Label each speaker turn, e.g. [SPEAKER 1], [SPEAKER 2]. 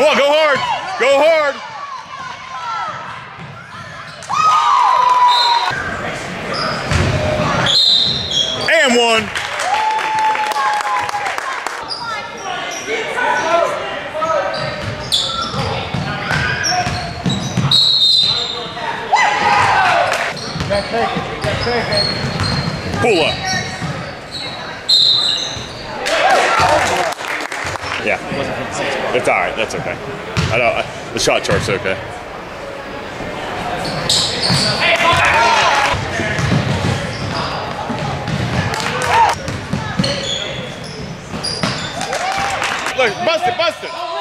[SPEAKER 1] Come on, go hard. Go hard. And one. Pull up. Yeah. It's all right. That's okay. I know I, the shot chart's okay. Look, bust it, bust it.